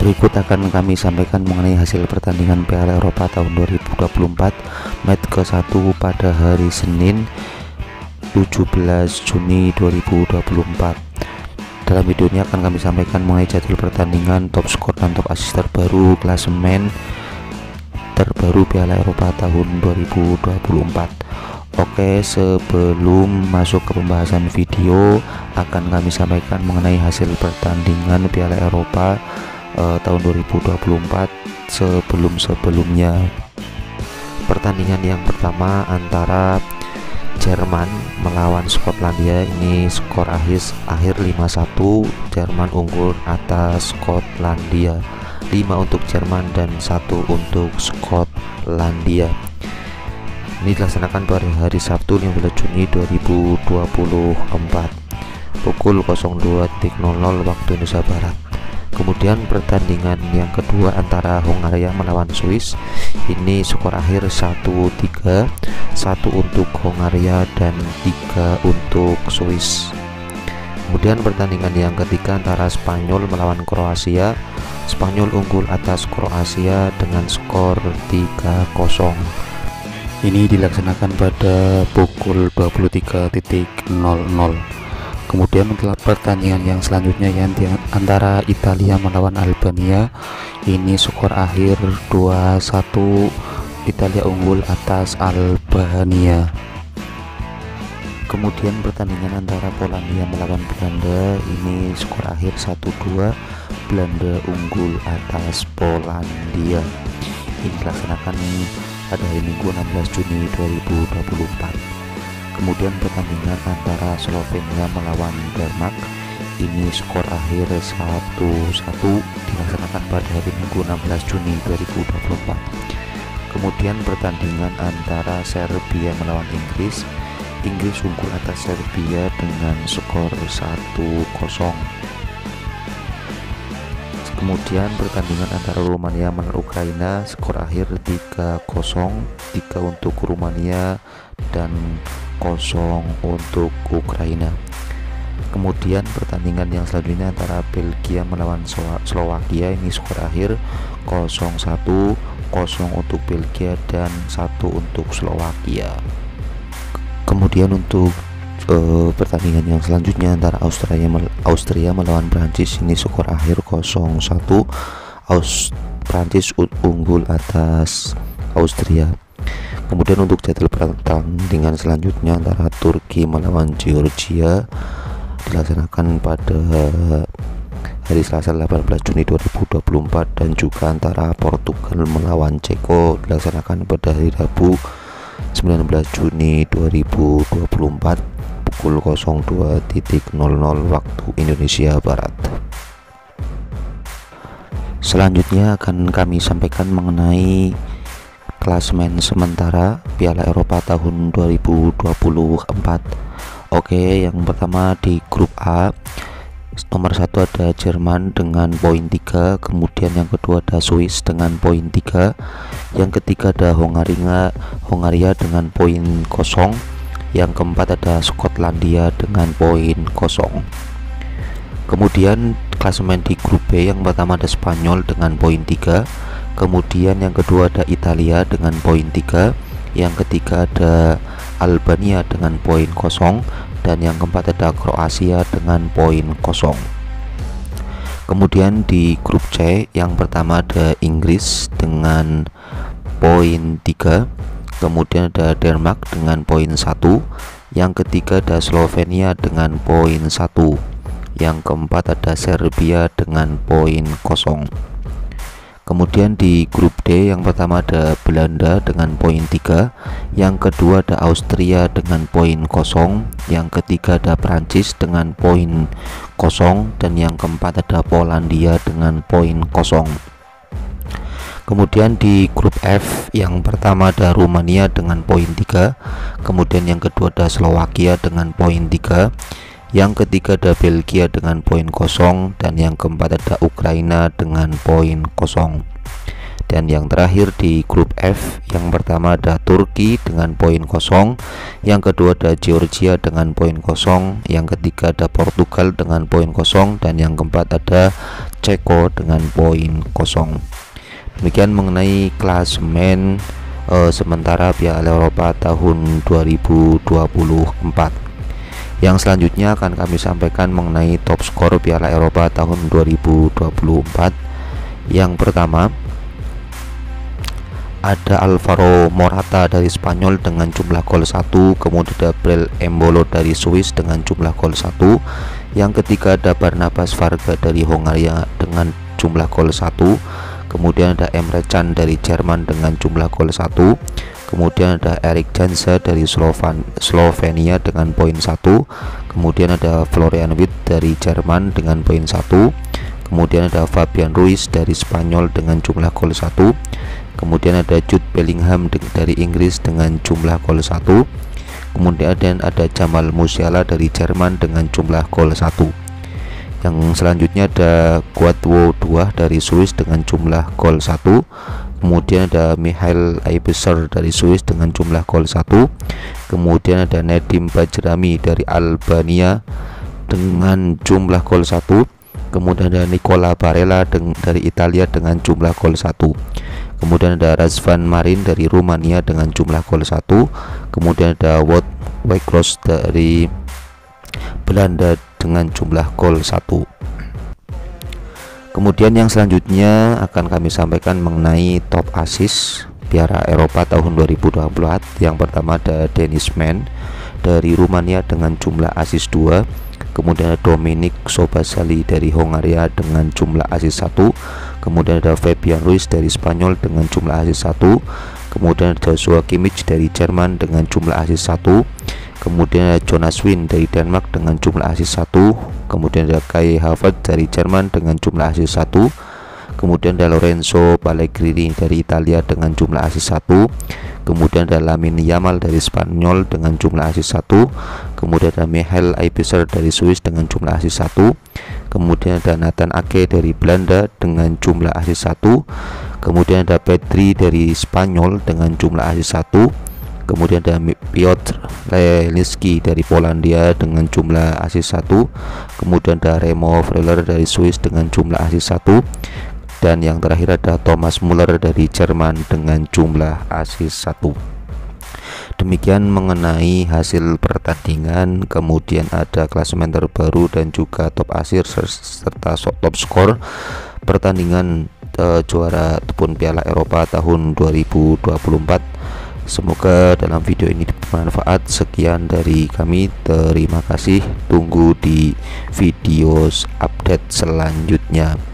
Berikut akan kami sampaikan mengenai hasil pertandingan Piala Eropa tahun 2024 match ke-1 pada hari Senin 17 Juni 2024. Dalam video ini akan kami sampaikan mengenai jadwal pertandingan, top skor dan top assist terbaru, klasemen terbaru Piala Eropa tahun 2024. Oke, sebelum masuk ke pembahasan video, akan kami sampaikan mengenai hasil pertandingan Piala Eropa uh, tahun 2024 sebelum-sebelumnya. Pertandingan yang pertama antara Jerman melawan Skotlandia ini skor akhir akhir 5-1 Jerman unggul atas Skotlandia. 5 untuk Jerman dan 1 untuk Skotlandia. Ini dilaksanakan pada hari Sabtu 15 Juni 2024 pukul 02.00 waktu Indonesia Barat kemudian pertandingan yang kedua antara Hongaria melawan Swiss ini skor akhir 1-3 satu untuk Hongaria dan tiga untuk Swiss. Kemudian pertandingan yang ketiga antara Spanyol melawan Kroasia Spanyol unggul atas Kroasia dengan skor 3-0 ini dilaksanakan pada pukul 23.00 kemudian untuk pertandingan yang selanjutnya yang di antara Italia melawan Albania ini skor akhir 2-1 Italia unggul atas Albania. Kemudian pertandingan antara Polandia melawan Belanda ini skor akhir 1-2 Belanda unggul atas Polandia. Ini dilaksanakan pada hari Minggu 16 Juni 2024 kemudian pertandingan antara Slovenia melawan Denmark. Ini skor akhir 1-1 dilaksanakan pada hari Minggu 16 Juni 2024 kemudian pertandingan antara Serbia melawan Inggris. Inggris unggul atas Serbia dengan skor 1-0 kemudian pertandingan antara Rumania melawan Ukraina skor akhir 3-0 3 untuk Rumania dan kosong untuk Ukraina. Kemudian pertandingan yang selanjutnya antara Belgia melawan Slovakia ini skor akhir 0-1 kosong untuk Belgia dan satu untuk Slovakia. Kemudian untuk uh, pertandingan yang selanjutnya antara Australia Austria melawan Prancis ini skor akhir 0-1 Aus Prancis unggul atas Austria kemudian untuk jadwal pertandingan selanjutnya antara Turki melawan Georgia dilaksanakan pada hari Selasa 18 Juni 2024 dan juga antara Portugal melawan Ceko dilaksanakan pada hari Rabu 19 Juni 2024 pukul 02.00 waktu Indonesia Barat. Selanjutnya akan kami sampaikan mengenai klasemen sementara Piala Eropa tahun 2024 Oke yang pertama di grup A nomor satu ada Jerman dengan poin 3 kemudian yang kedua ada Swiss dengan poin 3 yang ketiga ada Hongaria Hongaria dengan poin kosong yang keempat ada Skotlandia dengan poin kosong. Kemudian klasemen di grup B yang pertama ada Spanyol dengan poin 3 kemudian yang kedua ada Italia dengan poin 3 yang ketiga ada Albania dengan poin kosong. Dan yang keempat ada Kroasia dengan poin kosong. Kemudian di grup C yang pertama ada Inggris dengan poin 3 kemudian ada Denmark dengan poin 1 yang ketiga ada Slovenia dengan poin 1 yang keempat ada Serbia dengan poin kosong Kemudian di grup D yang pertama ada Belanda dengan poin 3, yang kedua ada Austria dengan poin kosong, yang ketiga ada Prancis dengan poin kosong, dan yang keempat ada Polandia dengan poin kosong. Kemudian di grup F yang pertama ada Rumania dengan poin 3, kemudian yang kedua ada Slovakia dengan poin 3, yang ketiga ada Belgia dengan poin kosong dan yang keempat ada Ukraina dengan poin kosong. Dan yang terakhir di grup F yang pertama ada Turki dengan poin kosong yang kedua ada Georgia dengan poin kosong yang ketiga ada Portugal dengan poin kosong dan yang keempat ada Ceko dengan poin kosong. Demikian mengenai klasemen uh, sementara Piala Eropa tahun 2024 yang selanjutnya akan kami sampaikan mengenai top skor Piala Eropa tahun 2024 yang pertama ada Alvaro Morata dari Spanyol dengan jumlah gol 1 kemudian ada Brel Embolo dari Swiss dengan jumlah gol 1 yang ketiga ada Barnabas Varga dari Hongaria dengan jumlah gol 1 kemudian ada Emre Can dari Jerman dengan jumlah gol 1 kemudian ada Erik Jansa dari Slovan Slovenia dengan poin 1 kemudian ada Florian Witt dari Jerman dengan poin 1 kemudian ada Fabian Ruiz dari Spanyol dengan jumlah gol 1 kemudian ada Jude Bellingham dari Inggris dengan jumlah gol 1 kemudian ada Jamal Musiala dari Jerman dengan jumlah gol 1 yang selanjutnya ada Guadwo 2 dari Swiss dengan jumlah gol 1 kemudian ada Mihail Aibeser dari Swiss dengan jumlah gol 1 kemudian ada Nedim Bajrami dari Albania dengan jumlah gol 1 kemudian ada Nicola Barella dari Italia dengan jumlah gol 1 kemudian ada Razvan Marin dari Rumania dengan jumlah gol 1 kemudian ada Wout Weghorst dari Belanda dengan jumlah gol 1 kemudian yang selanjutnya akan kami sampaikan mengenai top assist Piala Eropa tahun 2024 yang pertama ada Dennis Mann dari Rumania dengan jumlah assist 2 kemudian Dominic Sobasali dari Hongaria dengan jumlah assist 1 kemudian ada Fabian Ruiz dari Spanyol dengan jumlah asis 1 kemudian ada Joshua Kimmich dari Jerman dengan jumlah asis 1 kemudian ada Jonas Win dari Denmark dengan jumlah asis 1 kemudian ada Kai Havertz dari Jerman dengan jumlah asis 1 kemudian ada Lorenzo Pellegrini dari Italia dengan jumlah asis 1 kemudian ada Lamine Yamal dari Spanyol dengan jumlah asis 1 kemudian ada Michael Aibeser dari Swiss dengan jumlah asis 1 kemudian ada Nathan Ake dari Belanda dengan jumlah asis 1 kemudian ada Petri dari Spanyol dengan jumlah asis 1 kemudian ada Piotr Lelinski dari Polandia dengan jumlah asis 1 kemudian ada Remo Freuler dari Swiss dengan jumlah asis 1 dan yang terakhir ada Thomas Muller dari Jerman dengan jumlah asis 1 Demikian mengenai hasil pertandingan, kemudian ada klasemen terbaru dan juga top akhir serta top skor. Pertandingan uh, juara ataupun Piala Eropa tahun 2024. Semoga dalam video ini bermanfaat. Sekian dari kami. Terima kasih. Tunggu di video update selanjutnya.